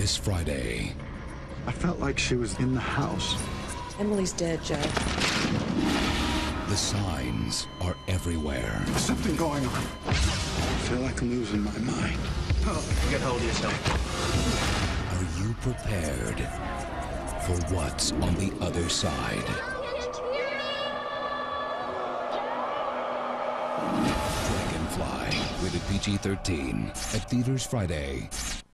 This Friday, I felt like she was in the house. Emily's dead, Joe. the signs are everywhere. There's something going on. I feel like I'm losing my mind. Oh, Get hold of yourself. Are you prepared for what's on the other side? Dragonfly, rated PG 13, at theaters Friday.